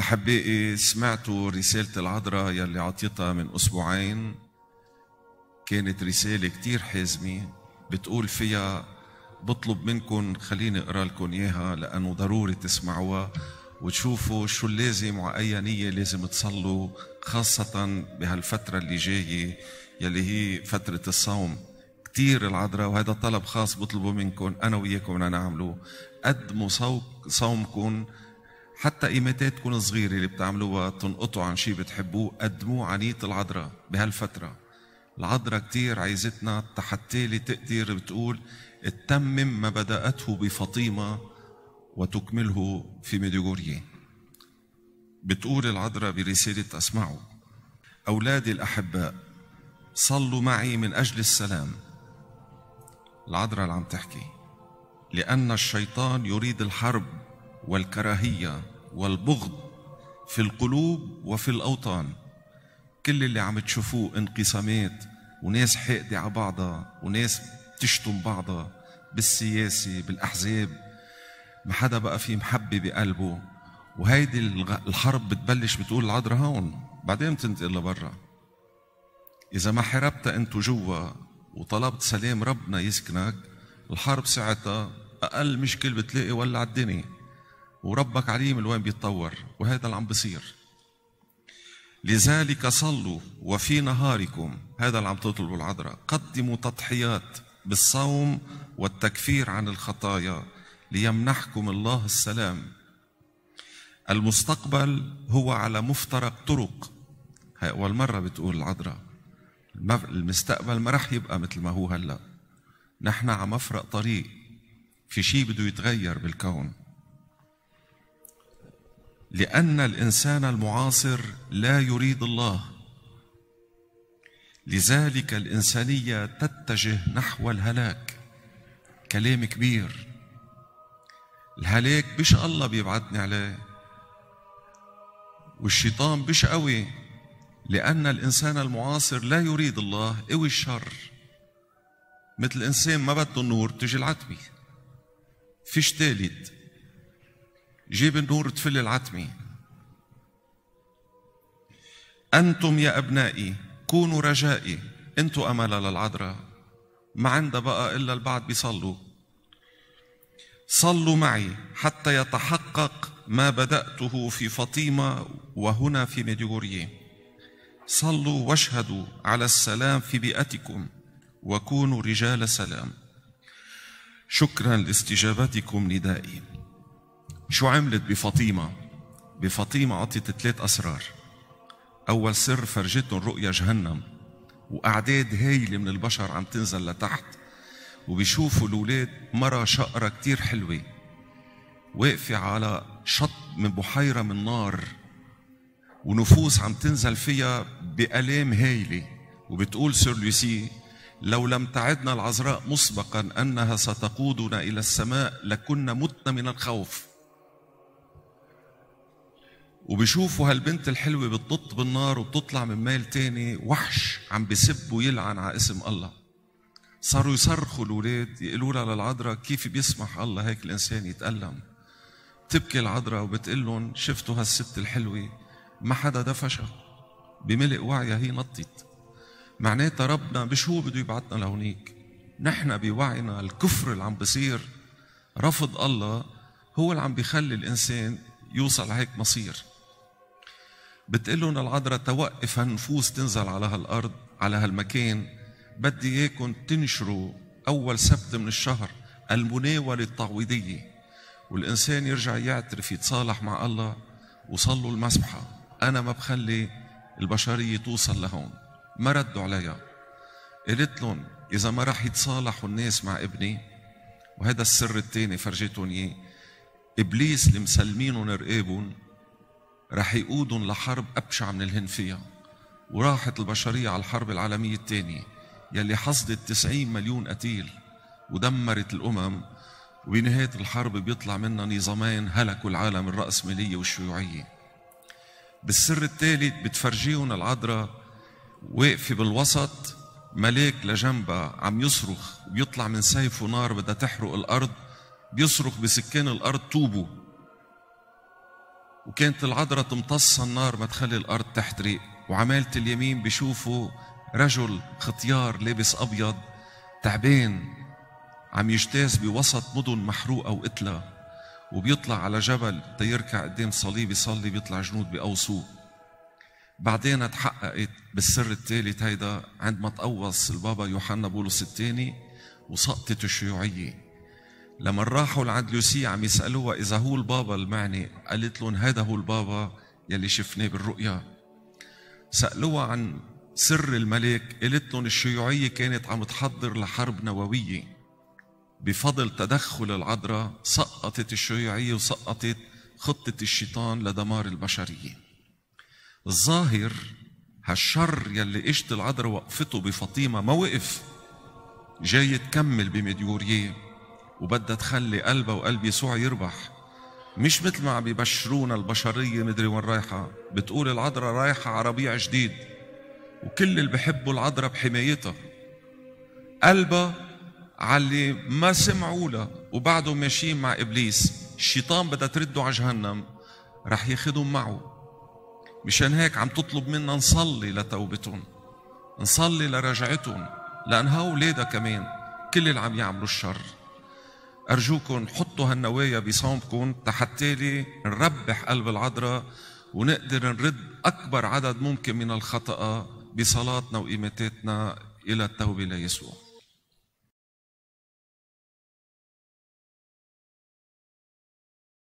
أحبائي سمعتوا رسالة العذراء يلي عطيتها من أسبوعين. كانت رسالة كتير حازمة بتقول فيها بطلب منكم خليني أقرأ لكم إياها لأنه ضروري تسمعوها وتشوفوا شو اللازم وأي نية لازم تصلوا خاصة بهالفترة اللي جاية يلي هي فترة الصوم. كتير العذراء وهذا طلب خاص بطلبه منكم أنا وياكم بدنا نعمله. قدموا صومكم حتى قيمتاتكم الصغيرة اللي بتعملوها تنقطوا عن شيء بتحبوه قدموه عنية العذراء بهالفترة. العذراء كتير عايزتنا تحتالي تقدر بتقول اتمم ما بدأته بفاطمة وتكمله في ميديغورية بتقول العذراء برسالة أسمعوا. أولادي الأحباء صلوا معي من أجل السلام. العذراء اللي عم تحكي لأن الشيطان يريد الحرب. والكراهية والبغض في القلوب وفي الأوطان. كل اللي عم تشوفوه انقسامات وناس حاقدة على بعضها وناس تشتم بعضها بالسياسة بالأحزاب. ما حدا بقى في محبة بقلبه. وهيدي الحرب بتبلش بتقول العذراء هون بعدين بتنتقل لبرا. إذا ما حاربت أنت جوا وطلبت سلام ربنا يسكنك الحرب ساعتها أقل مشكل بتلاقي ولع الدنيا. وربك عليم الوين بيتطور وهذا اللي عم بصير. لذلك صلوا وفي نهاركم هذا اللي عم تطلبوا العذراء. قدموا تضحيات بالصوم والتكفير عن الخطايا ليمنحكم الله السلام. المستقبل هو على مفترق طرق. هاي أول مرة بتقول العذراء. المستقبل ما رح يبقى مثل ما هو هلأ. نحن على مفرق طريق. في شيء بده يتغير بالكون. لأن الإنسان المعاصر لا يريد الله. لذلك الإنسانية تتجه نحو الهلاك. كلام كبير. الهلاك مش الله بيبعتني عليه. والشيطان مش قوي. لأن الإنسان المعاصر لا يريد الله قوي الشر. مثل إنسان ما بده النور تجي العتمة فيش تالت. جيب النور تفل العتمة. أنتم يا أبنائي كونوا رجائي. أنتم أمل للعذراء. ما عندها بقى إلا البعض بيصلوا. صلوا معي حتى يتحقق ما بدأته في فاطمة وهنا في ميديغورية. صلوا واشهدوا على السلام في بيئتكم وكونوا رجال سلام. شكرا لاستجابتكم ندائي. شو عملت بفاطمة؟ بفاطمة عطت ثلاث أسرار. أول سر فرجتهم رؤيا جهنم وأعداد هايلة من البشر عم تنزل لتحت وبيشوفوا الأولاد مرة شقرة كتير حلوة واقفة على شط من بحيرة من نار ونفوس عم تنزل فيها بألام هايلة وبتقول سور لوسي لو لم تعدنا العذراء مسبقا أنها ستقودنا إلى السماء لكنا متنا من الخوف. وبيشوفوا هالبنت الحلوة بتنط بالنار وبتطلع من ميل تاني وحش عم بسب ويلعن على اسم الله. صاروا يصرخوا الأولاد يقولوا لها للعذراء كيف بيسمح الله هيك الإنسان يتألم؟ تبكي العذراء وبتقول لهم شفتوا هالست الحلوة؟ ما حدا دفشها. بملء وعيها هي نطت. معناتها ربنا مش هو بده يبعتنا لهونيك. نحن بوعينا الكفر اللي عم بصير رفض الله هو اللي عم بيخلي الإنسان يوصل لهيك مصير. بتقول لهم العذراء توقف هالنفوس تنزل على هالأرض على هالمكان. بدي إياكم تنشروا أول سبت من الشهر المناولة التعويضية. والإنسان يرجع يعترف يتصالح مع الله وصلوا المسبحة. أنا ما بخلي البشرية توصل لهون. ما ردوا عليها قلت لهم إذا ما راح يتصالحوا الناس مع ابني وهذا السر الثاني فرجيتهم إياه. إبليس اللي مسلمينهم رقابهم رح يقودهم لحرب أبشع من الهن فيها وراحت البشرية على الحرب العالمية الثانية يلي حصدت 90 مليون قتيل ودمرت الأمم. وبنهاية الحرب بيطلع منها نظامين هلكوا العالم الرأسمالية والشيوعية. بالسر الثالث بتفرجيهم العذراء واقفة بالوسط ملاك لجنبها عم يصرخ وبيطلع من سيفه نار بدها تحرق الأرض. بيصرخ بسكان الأرض توبوا. وكانت العذراء تمتص النار ما تخلي الأرض تحترق. وعمالة اليمين بيشوفوا رجل ختيار لابس أبيض تعبان عم يجتاز بوسط مدن محروقة وقتلة وبيطلع على جبل تيركع قدام صليب يصلي بيطلع جنود بيقوصوه. بعدين تحققت بالسر الثالث هيدا عندما تقوص البابا يوحنا بولس الثاني وسقطت الشيوعية. لما راحوا لعند لوسي عم يسألوها إذا هو البابا المعني؟ قالت لهم هذا هو البابا يلي شفناه بالرؤيا. سألوها عن سر الملك قالت لهم الشيوعية كانت عم تحضر لحرب نووية. بفضل تدخل العذراء سقطت الشيوعية وسقطت خطة الشيطان لدمار البشرية. الظاهر هالشر يلي إجت العذراء وقفته بفاطمة ما وقف. جاي تكمل بمديورية. وبدها تخلي قلبها وقلب يسوع يربح. مش مثل ما عم يبشرونا البشرية مدري وين رايحة. بتقول العذراء رايحة على ربيع جديد. وكل اللي بحبوا العذراء بحمايتها. قلبها على ما سمعوا لها. وبعدهم ماشيين مع إبليس. الشيطان بدها ترده على جهنم. رح ياخذهم معه. مشان هيك عم تطلب منا نصلي لتوبتهم. نصلي لرجعتهم. لأن أولادها كمان كل اللي عم يعملوا الشر. أرجوكم حطوا هالنوايا بصومكم تحتالي نربح قلب العذراء ونقدر نرد أكبر عدد ممكن من الخطأ بصلاتنا وإيماتاتنا إلى التوبة ليسوع.